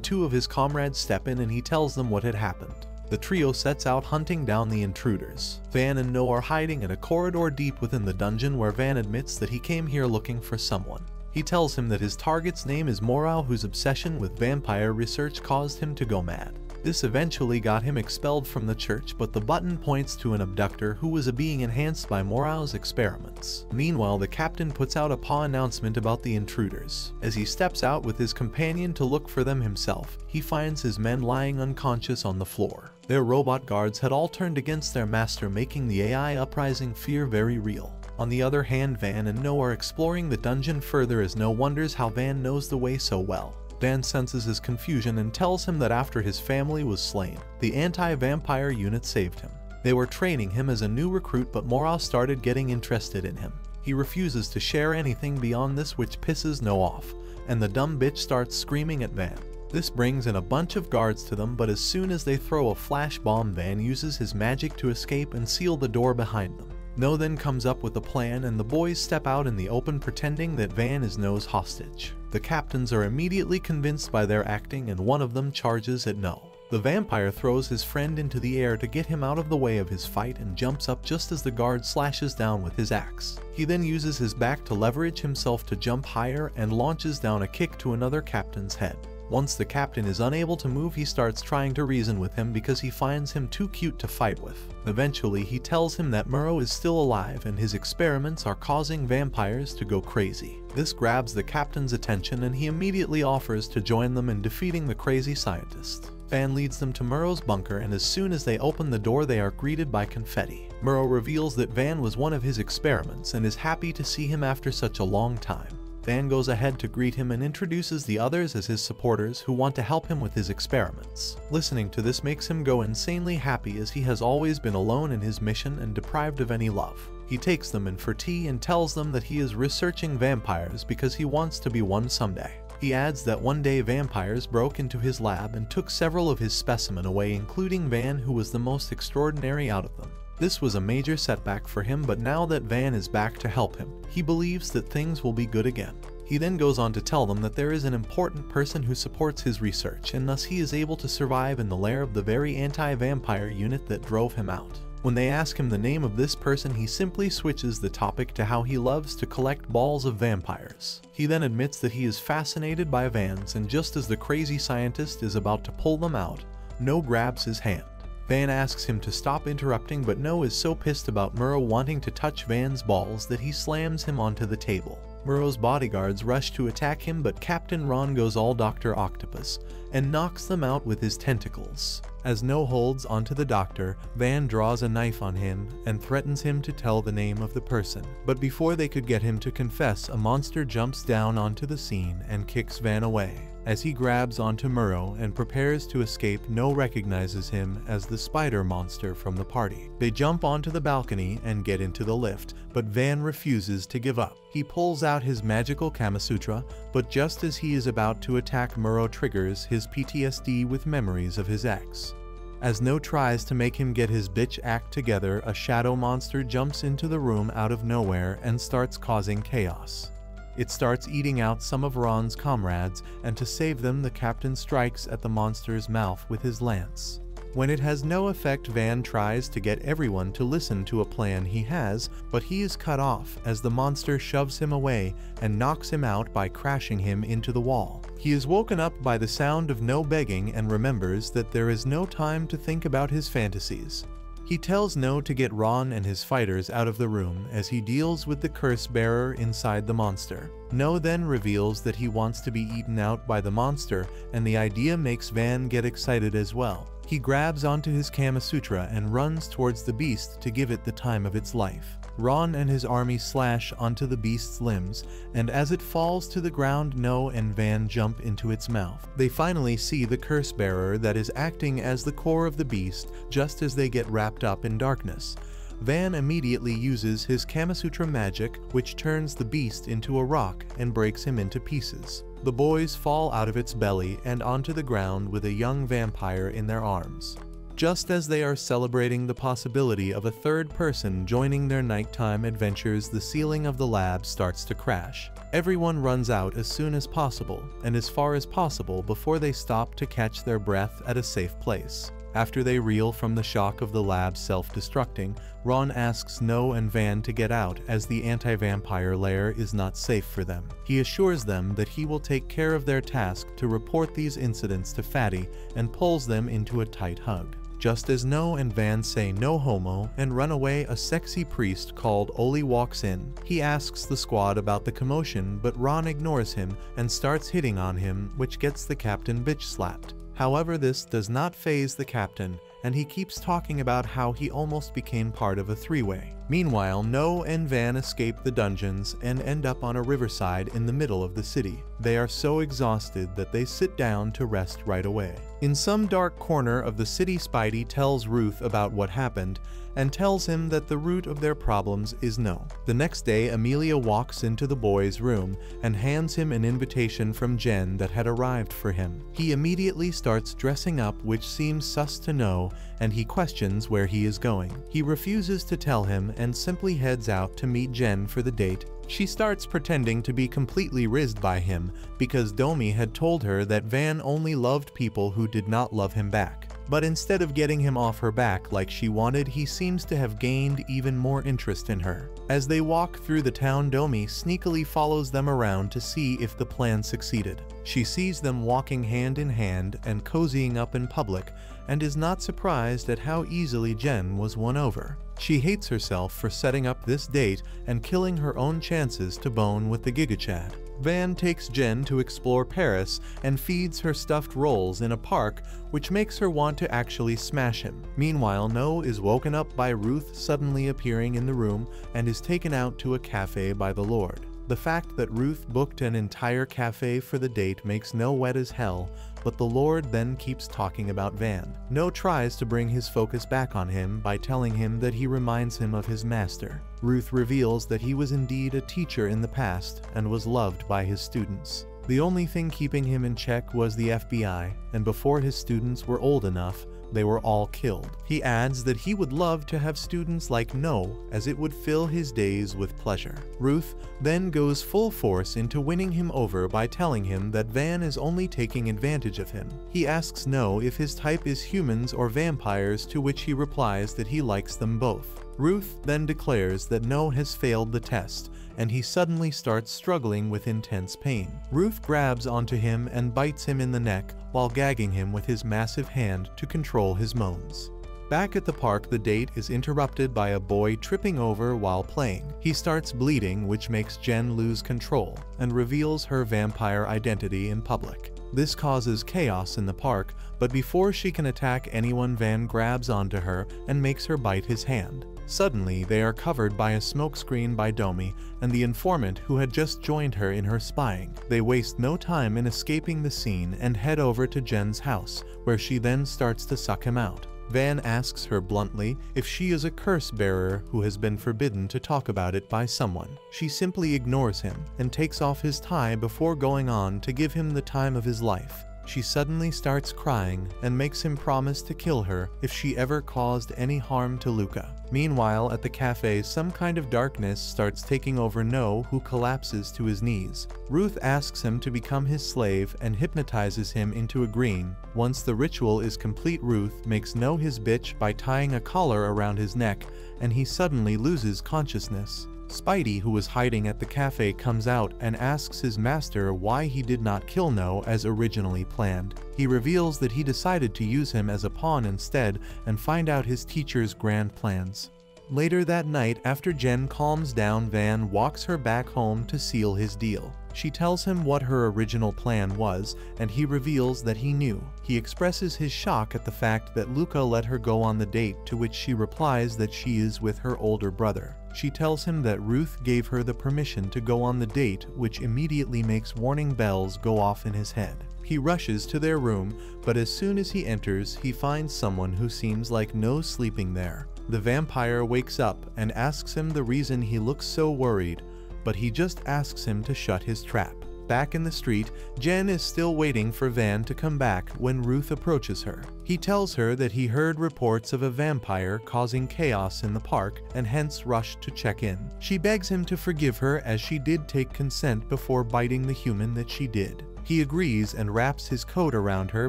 two of his comrades step in and he tells them what had happened. The trio sets out hunting down the intruders. Van and No are hiding in a corridor deep within the dungeon where Van admits that he came here looking for someone. He tells him that his target's name is Moreau whose obsession with vampire research caused him to go mad. This eventually got him expelled from the church, but the button points to an abductor who was a being enhanced by Moreau's experiments. Meanwhile, the captain puts out a paw announcement about the intruders. As he steps out with his companion to look for them himself, he finds his men lying unconscious on the floor. Their robot guards had all turned against their master, making the AI uprising fear very real. On the other hand, Van and No are exploring the dungeon further as No wonders how Van knows the way so well. Van senses his confusion and tells him that after his family was slain, the anti-vampire unit saved him. They were training him as a new recruit but Moreau started getting interested in him. He refuses to share anything beyond this which pisses No off, and the dumb bitch starts screaming at Van. This brings in a bunch of guards to them but as soon as they throw a flash bomb Van uses his magic to escape and seal the door behind them. No then comes up with a plan and the boys step out in the open pretending that Van is No's hostage. The captains are immediately convinced by their acting and one of them charges at No. The vampire throws his friend into the air to get him out of the way of his fight and jumps up just as the guard slashes down with his axe. He then uses his back to leverage himself to jump higher and launches down a kick to another captain's head. Once the captain is unable to move he starts trying to reason with him because he finds him too cute to fight with. Eventually he tells him that Moreau is still alive and his experiments are causing vampires to go crazy. This grabs the captain's attention and he immediately offers to join them in defeating the crazy scientist. Van leads them to Moreau's bunker and as soon as they open the door they are greeted by confetti. Moreau reveals that Van was one of his experiments and is happy to see him after such a long time. Van goes ahead to greet him and introduces the others as his supporters who want to help him with his experiments. Listening to this makes him go insanely happy as he has always been alone in his mission and deprived of any love. He takes them in for tea and tells them that he is researching vampires because he wants to be one someday. He adds that one day vampires broke into his lab and took several of his specimen away including Van who was the most extraordinary out of them. This was a major setback for him but now that Van is back to help him, he believes that things will be good again. He then goes on to tell them that there is an important person who supports his research and thus he is able to survive in the lair of the very anti-vampire unit that drove him out. When they ask him the name of this person he simply switches the topic to how he loves to collect balls of vampires. He then admits that he is fascinated by Vans and just as the crazy scientist is about to pull them out, No grabs his hand. Van asks him to stop interrupting but No is so pissed about Moreau wanting to touch Van's balls that he slams him onto the table. Moreau's bodyguards rush to attack him but Captain Ron goes all Dr. Octopus and knocks them out with his tentacles. As No holds onto the doctor, Van draws a knife on him and threatens him to tell the name of the person. But before they could get him to confess, a monster jumps down onto the scene and kicks Van away. As he grabs onto Moreau and prepares to escape, No recognizes him as the spider monster from the party. They jump onto the balcony and get into the lift, but Van refuses to give up. He pulls out his magical Kamasutra, but just as he is about to attack Moreau triggers his PTSD with memories of his ex. As No tries to make him get his bitch act together, a shadow monster jumps into the room out of nowhere and starts causing chaos. It starts eating out some of Ron's comrades, and to save them the captain strikes at the monster's mouth with his lance. When it has no effect Van tries to get everyone to listen to a plan he has, but he is cut off as the monster shoves him away and knocks him out by crashing him into the wall. He is woken up by the sound of no begging and remembers that there is no time to think about his fantasies. He tells No to get Ron and his fighters out of the room as he deals with the curse bearer inside the monster. No then reveals that he wants to be eaten out by the monster and the idea makes Van get excited as well. He grabs onto his Kamasutra and runs towards the beast to give it the time of its life. Ron and his army slash onto the beast's limbs, and as it falls to the ground, No and Van jump into its mouth. They finally see the curse bearer that is acting as the core of the beast just as they get wrapped up in darkness. Van immediately uses his Kamasutra magic, which turns the beast into a rock and breaks him into pieces. The boys fall out of its belly and onto the ground with a young vampire in their arms. Just as they are celebrating the possibility of a third person joining their nighttime adventures, the ceiling of the lab starts to crash. Everyone runs out as soon as possible, and as far as possible before they stop to catch their breath at a safe place. After they reel from the shock of the lab self-destructing, Ron asks No and Van to get out as the anti-vampire lair is not safe for them. He assures them that he will take care of their task to report these incidents to Fatty and pulls them into a tight hug. Just as No and Van say no homo and run away, a sexy priest called Oli walks in. He asks the squad about the commotion, but Ron ignores him and starts hitting on him, which gets the captain bitch slapped. However, this does not phase the captain, and he keeps talking about how he almost became part of a three-way. Meanwhile, No and Van escape the dungeons and end up on a riverside in the middle of the city. They are so exhausted that they sit down to rest right away. In some dark corner of the city Spidey tells Ruth about what happened and tells him that the root of their problems is no. The next day, Amelia walks into the boy's room and hands him an invitation from Jen that had arrived for him. He immediately starts dressing up which seems sus to No and he questions where he is going. He refuses to tell him and simply heads out to meet Jen for the date. She starts pretending to be completely rizzed by him because Domi had told her that Van only loved people who did not love him back. But instead of getting him off her back like she wanted, he seems to have gained even more interest in her. As they walk through the town, Domi sneakily follows them around to see if the plan succeeded. She sees them walking hand in hand and cozying up in public, and is not surprised at how easily Jen was won over. She hates herself for setting up this date and killing her own chances to bone with the Gigachad. Van takes Jen to explore Paris and feeds her stuffed rolls in a park which makes her want to actually smash him. Meanwhile, No is woken up by Ruth suddenly appearing in the room and is taken out to a cafe by the Lord. The fact that Ruth booked an entire cafe for the date makes No wet as hell, but the Lord then keeps talking about Van. No tries to bring his focus back on him by telling him that he reminds him of his master. Ruth reveals that he was indeed a teacher in the past and was loved by his students. The only thing keeping him in check was the FBI, and before his students were old enough, they were all killed. He adds that he would love to have students like No, as it would fill his days with pleasure. Ruth then goes full force into winning him over by telling him that Van is only taking advantage of him. He asks No if his type is humans or vampires to which he replies that he likes them both. Ruth then declares that No has failed the test, and he suddenly starts struggling with intense pain. Ruth grabs onto him and bites him in the neck while gagging him with his massive hand to control his moans. Back at the park, the date is interrupted by a boy tripping over while playing. He starts bleeding, which makes Jen lose control, and reveals her vampire identity in public. This causes chaos in the park, but before she can attack anyone Van grabs onto her and makes her bite his hand. Suddenly, they are covered by a smokescreen by Domi and the informant who had just joined her in her spying. They waste no time in escaping the scene and head over to Jen's house, where she then starts to suck him out. Van asks her bluntly if she is a curse bearer who has been forbidden to talk about it by someone. She simply ignores him and takes off his tie before going on to give him the time of his life she suddenly starts crying and makes him promise to kill her if she ever caused any harm to Luca. Meanwhile, at the cafe, some kind of darkness starts taking over No, who collapses to his knees. Ruth asks him to become his slave and hypnotizes him into agreeing. Once the ritual is complete, Ruth makes No his bitch by tying a collar around his neck, and he suddenly loses consciousness. Spidey, who was hiding at the cafe, comes out and asks his master why he did not kill No as originally planned. He reveals that he decided to use him as a pawn instead and find out his teacher's grand plans. Later that night, after Jen calms down, Van walks her back home to seal his deal. She tells him what her original plan was, and he reveals that he knew. He expresses his shock at the fact that Luca let her go on the date, to which she replies that she is with her older brother. She tells him that Ruth gave her the permission to go on the date, which immediately makes warning bells go off in his head. He rushes to their room, but as soon as he enters, he finds someone who seems like no sleeping there. The vampire wakes up and asks him the reason he looks so worried, but he just asks him to shut his trap. Back in the street, Jen is still waiting for Van to come back when Ruth approaches her. He tells her that he heard reports of a vampire causing chaos in the park and hence rushed to check in. She begs him to forgive her as she did take consent before biting the human that she did. He agrees and wraps his coat around her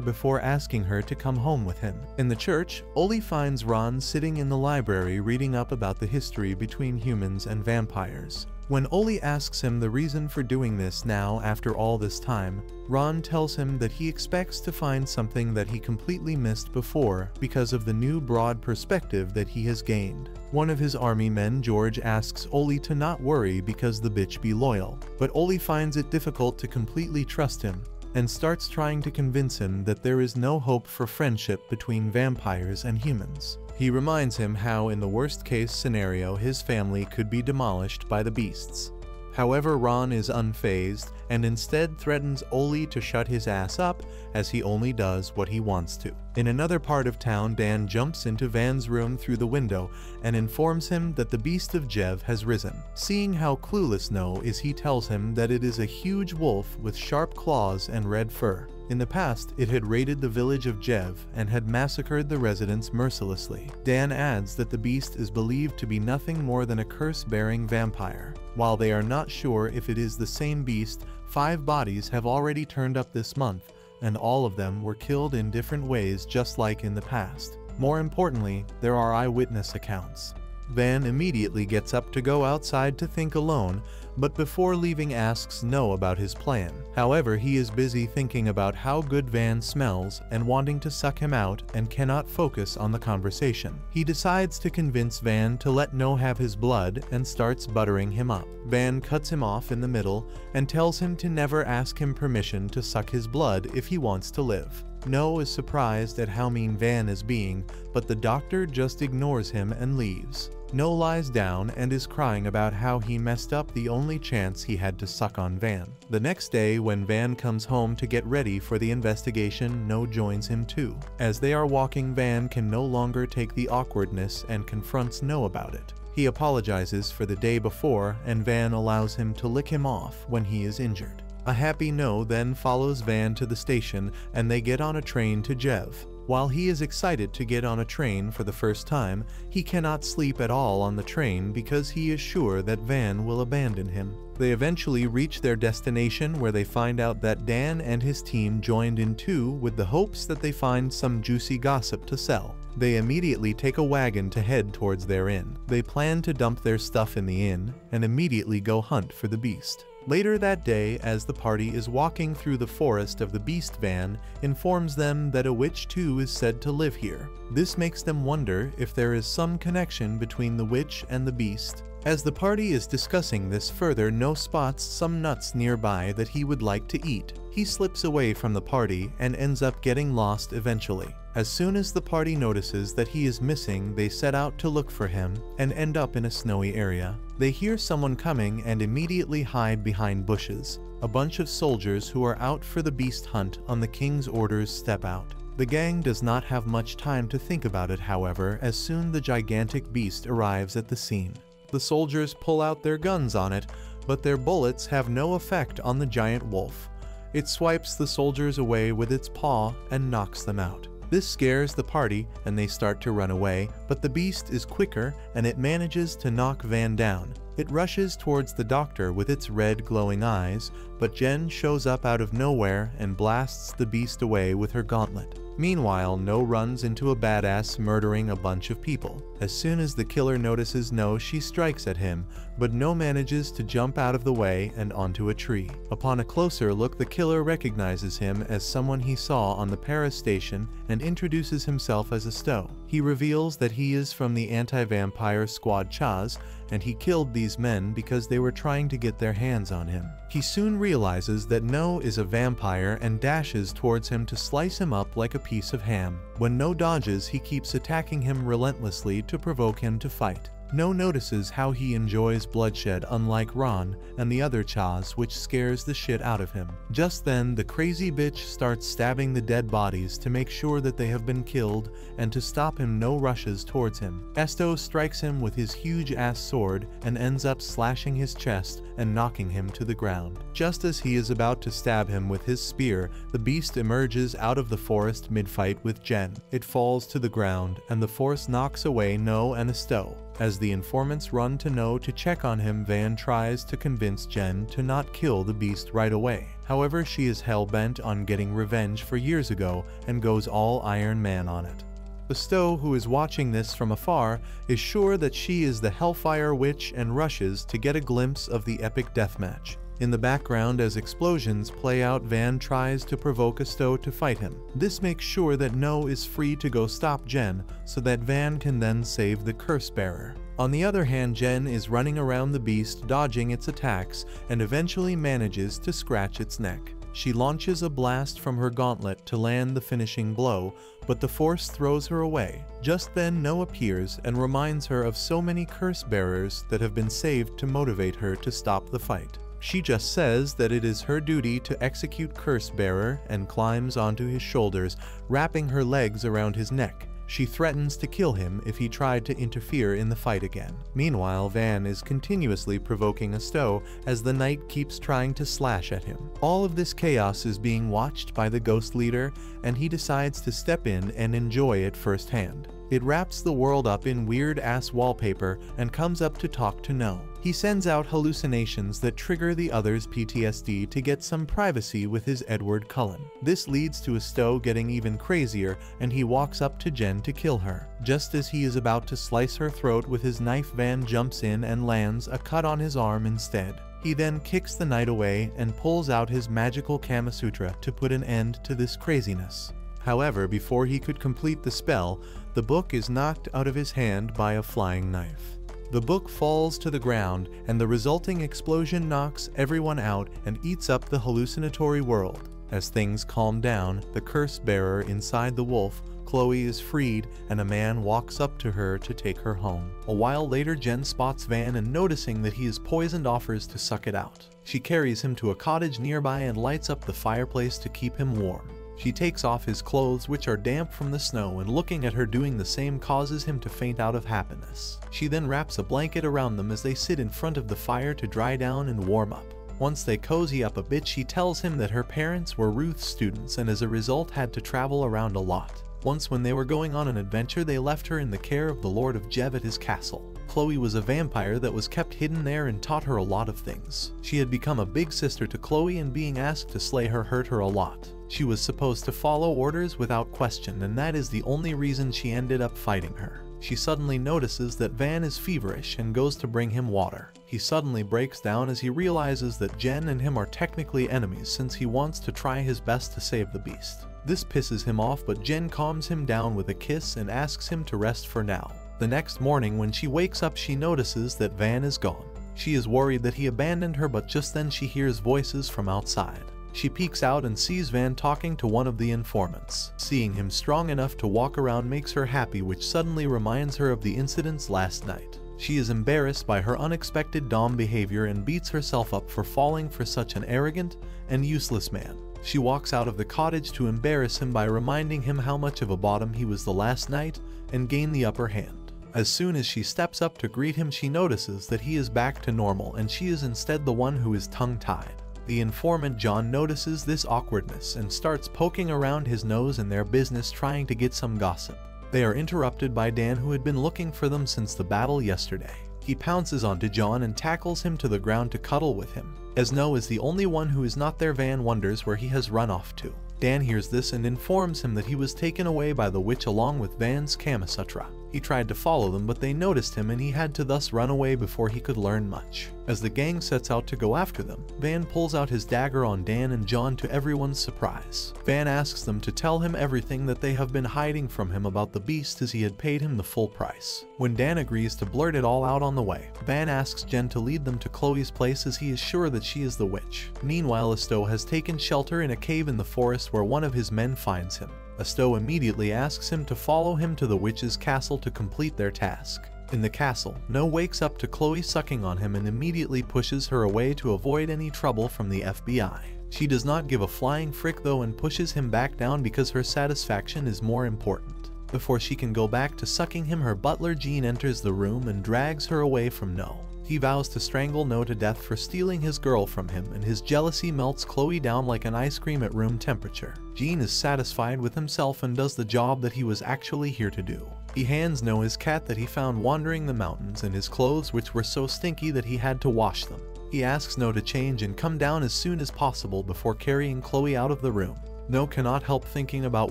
before asking her to come home with him. In the church, Oli finds Ron sitting in the library reading up about the history between humans and vampires. When Oli asks him the reason for doing this now after all this time, Ron tells him that he expects to find something that he completely missed before because of the new broad perspective that he has gained. One of his army men, George, asks Oli to not worry because the bitch be loyal, but Oli finds it difficult to completely trust him and starts trying to convince him that there is no hope for friendship between vampires and humans. He reminds him how in the worst case scenario his family could be demolished by the beasts. However, Ron is unfazed and instead threatens Oli to shut his ass up as he only does what he wants to. In another part of town, Dan jumps into Van's room through the window and informs him that the beast of Jev has risen. Seeing how clueless No is, he tells him that it is a huge wolf with sharp claws and red fur. In the past, it had raided the village of Jev and had massacred the residents mercilessly. Dan adds that the beast is believed to be nothing more than a curse-bearing vampire. While they are not sure if it is the same beast, five bodies have already turned up this month, and all of them were killed in different ways just like in the past. More importantly, there are eyewitness accounts. Van immediately gets up to go outside to think alone, but before leaving asks No about his plan. However, he is busy thinking about how good Van smells and wanting to suck him out and cannot focus on the conversation. He decides to convince Van to let No have his blood and starts buttering him up. Van cuts him off in the middle and tells him to never ask him permission to suck his blood if he wants to live. No is surprised at how mean Van is being, but the doctor just ignores him and leaves. No lies down and is crying about how he messed up the only chance he had to suck on Van. The next day, when Van comes home to get ready for the investigation, No joins him too. As they are walking, Van can no longer take the awkwardness and confronts No about it. He apologizes for the day before, and Van allows him to lick him off when he is injured. A happy No then follows Van to the station and they get on a train to Jev. While he is excited to get on a train for the first time, he cannot sleep at all on the train because he is sure that Van will abandon him. They eventually reach their destination where they find out that Dan and his team joined in too with the hopes that they find some juicy gossip to sell. They immediately take a wagon to head towards their inn. They plan to dump their stuff in the inn and immediately go hunt for the beast. Later that day, as the party is walking through the forest of the Beast Van, informs them that a witch too is said to live here. This makes them wonder if there is some connection between the witch and the beast. As the party is discussing this further, No spots some nuts nearby that he would like to eat. He slips away from the party and ends up getting lost eventually. As soon as the party notices that he is missing, they set out to look for him and end up in a snowy area. They hear someone coming and immediately hide behind bushes. A bunch of soldiers who are out for the beast hunt on the king's orders step out. The gang does not have much time to think about it however as soon the gigantic beast arrives at the scene. The soldiers pull out their guns on it, but their bullets have no effect on the giant wolf. It swipes the soldiers away with its paw and knocks them out. This scares the party and they start to run away, but the beast is quicker and it manages to knock Van down. It rushes towards the doctor with its red glowing eyes, but Jen shows up out of nowhere and blasts the beast away with her gauntlet. Meanwhile, No runs into a badass murdering a bunch of people. As soon as the killer notices No, she strikes at him, but No manages to jump out of the way and onto a tree. Upon a closer look, the killer recognizes him as someone he saw on the Paris station and introduces himself as a Stowe. He reveals that he is from the anti-vampire squad Chaz, and he killed these men because they were trying to get their hands on him. He soon realizes that No is a vampire and dashes towards him to slice him up like a piece of ham. When No dodges, he keeps attacking him relentlessly to provoke him to fight. No notices how he enjoys bloodshed unlike Ron and the other Chaz which scares the shit out of him. Just then, the crazy bitch starts stabbing the dead bodies to make sure that they have been killed and to stop him No rushes towards him. Esto strikes him with his huge ass sword and ends up slashing his chest and knocking him to the ground. Just as he is about to stab him with his spear, the beast emerges out of the forest mid-fight with Jen. It falls to the ground and the force knocks away No and Esto. As the informants run to No to check on him, Van tries to convince Jen to not kill the beast right away. However, she is hell-bent on getting revenge for years ago and goes all Iron Man on it. Bestow, who is watching this from afar, is sure that she is the Hellfire Witch and rushes to get a glimpse of the epic deathmatch. In the background, as explosions play out, Van tries to provoke Asto to fight him. This makes sure that No is free to go stop Jen, so that Van can then save the Curse Bearer. On the other hand, Jen is running around the beast, dodging its attacks, and eventually manages to scratch its neck. She launches a blast from her gauntlet to land the finishing blow, but the force throws her away. Just then No appears and reminds her of so many curse bearers that have been saved to motivate her to stop the fight. She just says that it is her duty to execute Curse Bearer and climbs onto his shoulders, wrapping her legs around his neck. She threatens to kill him if he tried to interfere in the fight again. Meanwhile, Van is continuously provoking Asto as the knight keeps trying to slash at him. All of this chaos is being watched by the ghost leader, and he decides to step in and enjoy it firsthand. It wraps the world up in weird-ass wallpaper and comes up to talk to No. He sends out hallucinations that trigger the other's PTSD to get some privacy with his Edward Cullen. This leads to Asto getting even crazier and he walks up to Jen to kill her. Just as he is about to slice her throat with his knife Van jumps in and lands a cut on his arm instead. He then kicks the knight away and pulls out his magical Kamasutra to put an end to this craziness. However, before he could complete the spell, the book is knocked out of his hand by a flying knife. The book falls to the ground, and the resulting explosion knocks everyone out and eats up the hallucinatory world. As things calm down, the curse bearer inside the wolf, Chloe is freed, and a man walks up to her to take her home. A while later, Jen spots Van and noticing that he is poisoned offers to suck it out. She carries him to a cottage nearby and lights up the fireplace to keep him warm. She takes off his clothes, which are damp from the snow, and looking at her doing the same causes him to faint out of happiness. She then wraps a blanket around them as they sit in front of the fire to dry down and warm up. Once they cozy up a bit, she tells him that her parents were Ruth's students and as a result had to travel around a lot. Once when they were going on an adventure, they left her in the care of the Lord of Jev at his castle. Chloe was a vampire that was kept hidden there and taught her a lot of things. She had become a big sister to Chloe and being asked to slay her hurt her a lot. She was supposed to follow orders without question and that is the only reason she ended up fighting her. She suddenly notices that Van is feverish and goes to bring him water. He suddenly breaks down as he realizes that Jen and him are technically enemies since he wants to try his best to save the beast. This pisses him off but Jen calms him down with a kiss and asks him to rest for now. The next morning when she wakes up she notices that Van is gone. She is worried that he abandoned her but just then she hears voices from outside. She peeks out and sees Van talking to one of the informants. Seeing him strong enough to walk around makes her happy which suddenly reminds her of the incidents last night. She is embarrassed by her unexpected Dom behavior and beats herself up for falling for such an arrogant and useless man. She walks out of the cottage to embarrass him by reminding him how much of a bottom he was the last night and gain the upper hand. As soon as she steps up to greet him she notices that he is back to normal and she is instead the one who is tongue-tied. The informant John notices this awkwardness and starts poking around his nose in their business trying to get some gossip. They are interrupted by Dan who had been looking for them since the battle yesterday. He pounces onto John and tackles him to the ground to cuddle with him. As No is the only one who is not there Van wonders where he has run off to. Dan hears this and informs him that he was taken away by the witch along with Van's Kamasutra. He tried to follow them but they noticed him and he had to thus run away before he could learn much. As the gang sets out to go after them, Van pulls out his dagger on Dan and John to everyone's surprise. Van asks them to tell him everything that they have been hiding from him about the beast as he had paid him the full price. When Dan agrees to blurt it all out on the way, Van asks Jen to lead them to Chloe's place as he is sure that she is the witch. Meanwhile, Asto has taken shelter in a cave in the forest where one of his men finds him. Asto immediately asks him to follow him to the witch's castle to complete their task. In the castle, No wakes up to Chloe sucking on him and immediately pushes her away to avoid any trouble from the FBI. She does not give a flying frick though and pushes him back down because her satisfaction is more important. Before she can go back to sucking him her butler Jean enters the room and drags her away from No. He vows to strangle No to death for stealing his girl from him, and his jealousy melts Chloe down like an ice cream at room temperature. Jean is satisfied with himself and does the job that he was actually here to do. He hands No his cat that he found wandering the mountains and his clothes which were so stinky that he had to wash them. He asks No to change and come down as soon as possible before carrying Chloe out of the room. No cannot help thinking about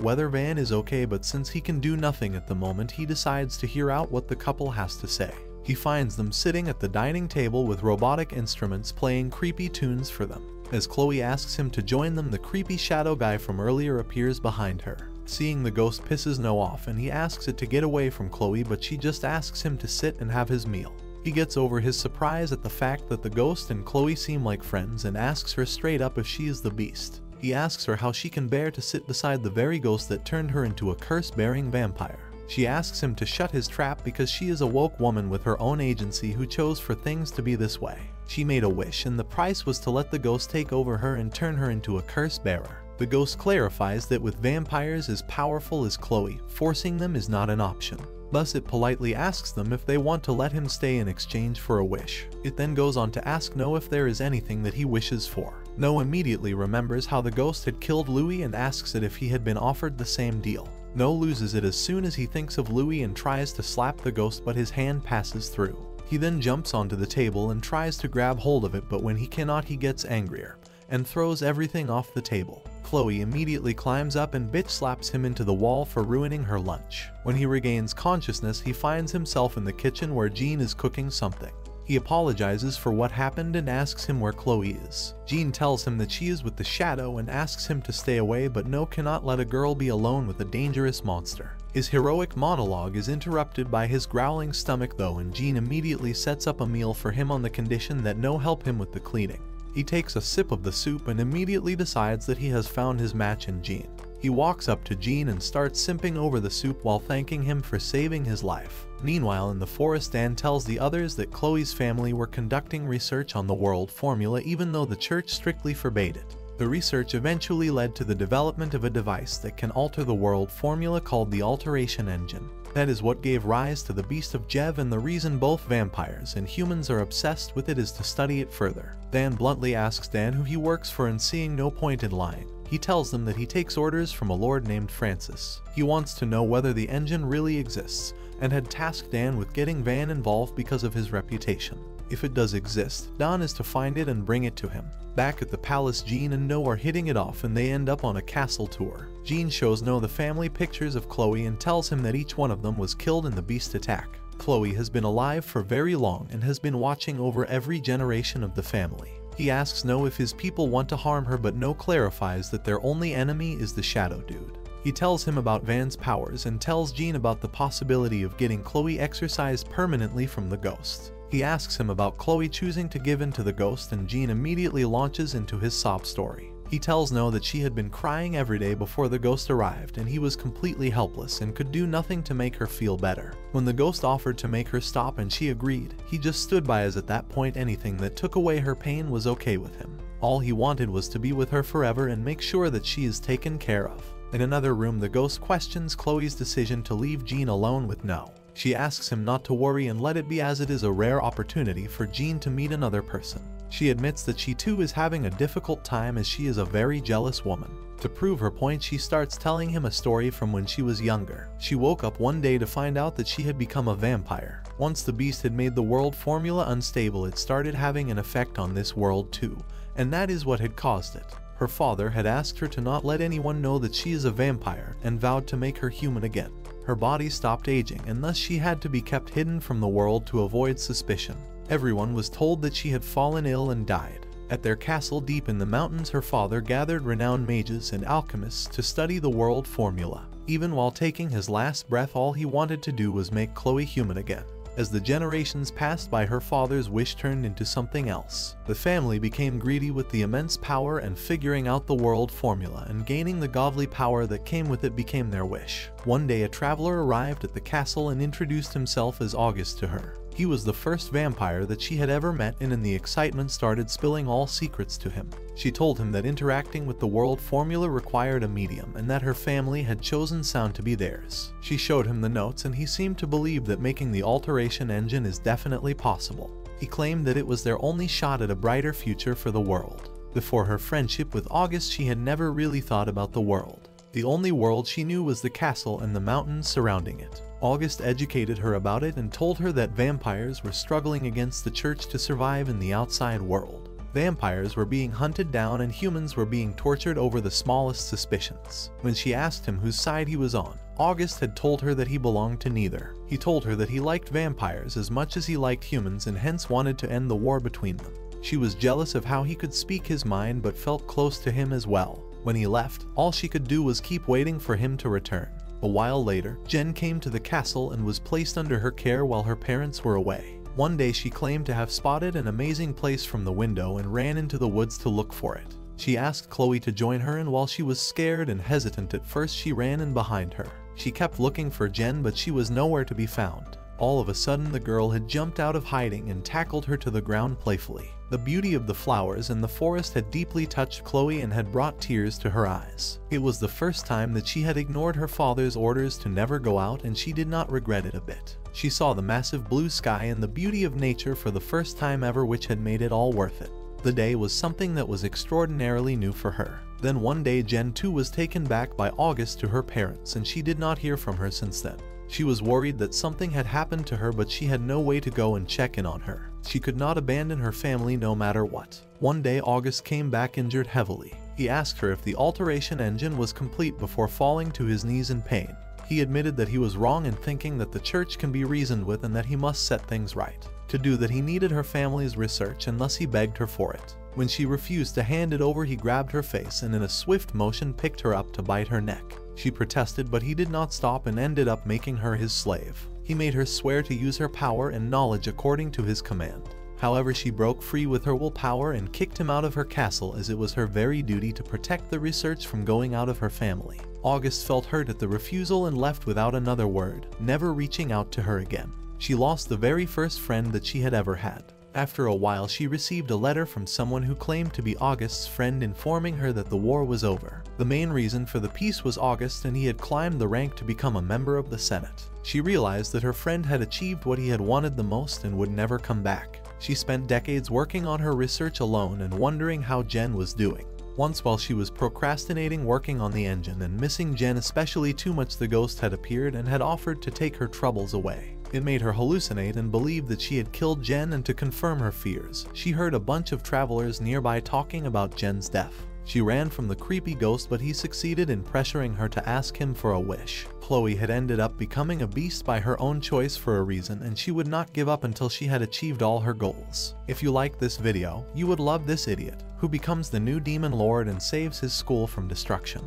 whether Van is okay but since he can do nothing at the moment he decides to hear out what the couple has to say. He finds them sitting at the dining table with robotic instruments playing creepy tunes for them. As Chloe asks him to join them, the creepy shadow guy from earlier appears behind her. Seeing the ghost pisses No off and he asks it to get away from Chloe but she just asks him to sit and have his meal. He gets over his surprise at the fact that the ghost and Chloe seem like friends and asks her straight up if she is the beast. He asks her how she can bear to sit beside the very ghost that turned her into a curse-bearing vampire. She asks him to shut his trap because she is a woke woman with her own agency who chose for things to be this way. She made a wish and the price was to let the ghost take over her and turn her into a curse bearer. The ghost clarifies that with vampires as powerful as Chloe, forcing them is not an option. Thus it politely asks them if they want to let him stay in exchange for a wish. It then goes on to ask No if there is anything that he wishes for. No immediately remembers how the ghost had killed Louis and asks it if he had been offered the same deal. No loses it as soon as he thinks of Louis and tries to slap the ghost but his hand passes through. He then jumps onto the table and tries to grab hold of it but when he cannot he gets angrier and throws everything off the table. Chloe immediately climbs up and bitch slaps him into the wall for ruining her lunch. When he regains consciousness, he finds himself in the kitchen where Jean is cooking something. He apologizes for what happened and asks him where Chloe is. Jean tells him that she is with the Shadow and asks him to stay away but No cannot let a girl be alone with a dangerous monster. His heroic monologue is interrupted by his growling stomach though and Jean immediately sets up a meal for him on the condition that No help him with the cleaning. He takes a sip of the soup and immediately decides that he has found his match in Jean. He walks up to Jean and starts simping over the soup while thanking him for saving his life. Meanwhile, in the forest, Dan tells the others that Chloe's family were conducting research on the world formula even though the church strictly forbade it. The research eventually led to the development of a device that can alter the world formula called the Alteration Engine. That is what gave rise to the Beast of Jev and the reason both vampires and humans are obsessed with it is to study it further. Dan bluntly asks Dan who he works for and seeing no point in lying. He tells them that he takes orders from a lord named Francis. He wants to know whether the engine really exists and had tasked Dan with getting Van involved because of his reputation. If it does exist, Don is to find it and bring it to him. Back at the palace, Jean and No are hitting it off and they end up on a castle tour. Jean shows No the family pictures of Chloe and tells him that each one of them was killed in the beast attack. Chloe has been alive for very long and has been watching over every generation of the family. He asks No if his people want to harm her but No clarifies that their only enemy is the Shadow Dude. He tells him about Van's powers and tells Jean about the possibility of getting Chloe exorcised permanently from the ghost. He asks him about Chloe choosing to give in to the ghost and Jean immediately launches into his sob story. He tells No that she had been crying every day before the ghost arrived and he was completely helpless and could do nothing to make her feel better. When the ghost offered to make her stop and she agreed, he just stood by as at that point anything that took away her pain was okay with him. All he wanted was to be with her forever and make sure that she is taken care of. In another room, the ghost questions Chloe's decision to leave Jean alone with No. She asks him not to worry and let it be as it is a rare opportunity for Jean to meet another person. She admits that she too is having a difficult time as she is a very jealous woman. To prove her point, she starts telling him a story from when she was younger. She woke up one day to find out that she had become a vampire. Once the beast had made the world formula unstable, it started having an effect on this world too, and that is what had caused it. Her father had asked her to not let anyone know that she is a vampire and vowed to make her human again. Her body stopped aging and thus she had to be kept hidden from the world to avoid suspicion. Everyone was told that she had fallen ill and died. At their castle deep in the mountains her father gathered renowned mages and alchemists to study the world formula. Even while taking his last breath all he wanted to do was make Chloe human again. As the generations passed by her father's wish turned into something else. The family became greedy with the immense power and figuring out the world formula and gaining the godly power that came with it became their wish. One day a traveler arrived at the castle and introduced himself as August to her. He was the first vampire that she had ever met and in the excitement started spilling all secrets to him. She told him that interacting with the world formula required a medium and that her family had chosen sound to be theirs. She showed him the notes and he seemed to believe that making the alteration engine is definitely possible. He claimed that it was their only shot at a brighter future for the world. Before her friendship with August she had never really thought about the world. The only world she knew was the castle and the mountains surrounding it. August educated her about it and told her that vampires were struggling against the church to survive in the outside world. Vampires were being hunted down and humans were being tortured over the smallest suspicions. When she asked him whose side he was on, August had told her that he belonged to neither. He told her that he liked vampires as much as he liked humans and hence wanted to end the war between them. She was jealous of how he could speak his mind but felt close to him as well. When he left, all she could do was keep waiting for him to return. A while later, Jen came to the castle and was placed under her care while her parents were away. One day she claimed to have spotted an amazing place from the window and ran into the woods to look for it. She asked Chloe to join her and while she was scared and hesitant at first she ran in behind her. She kept looking for Jen but she was nowhere to be found. All of a sudden the girl had jumped out of hiding and tackled her to the ground playfully. The beauty of the flowers in the forest had deeply touched Chloe and had brought tears to her eyes. It was the first time that she had ignored her father's orders to never go out and she did not regret it a bit. She saw the massive blue sky and the beauty of nature for the first time ever which had made it all worth it. The day was something that was extraordinarily new for her. Then one day Jen too was taken back by August to her parents and she did not hear from her since then. She was worried that something had happened to her but she had no way to go and check in on her. She could not abandon her family no matter what. One day August came back injured heavily. He asked her if the alteration engine was complete before falling to his knees in pain. He admitted that he was wrong in thinking that the church can be reasoned with and that he must set things right. To do that he needed her family's research and thus he begged her for it. When she refused to hand it over he grabbed her face and in a swift motion picked her up to bite her neck. She protested but he did not stop and ended up making her his slave. He made her swear to use her power and knowledge according to his command. However, she broke free with her willpower and kicked him out of her castle as it was her very duty to protect the research from going out of her family. August felt hurt at the refusal and left without another word, never reaching out to her again. She lost the very first friend that she had ever had. After a while she received a letter from someone who claimed to be August's friend informing her that the war was over. The main reason for the peace was August and he had climbed the rank to become a member of the Senate. She realized that her friend had achieved what he had wanted the most and would never come back. She spent decades working on her research alone and wondering how Jen was doing. Once while she was procrastinating working on the engine and missing Jen especially too much the ghost had appeared and had offered to take her troubles away. It made her hallucinate and believe that she had killed Jen and to confirm her fears, she heard a bunch of travelers nearby talking about Jen's death. She ran from the creepy ghost but he succeeded in pressuring her to ask him for a wish. Chloe had ended up becoming a beast by her own choice for a reason and she would not give up until she had achieved all her goals. If you like this video, you would love this idiot, who becomes the new demon lord and saves his school from destruction.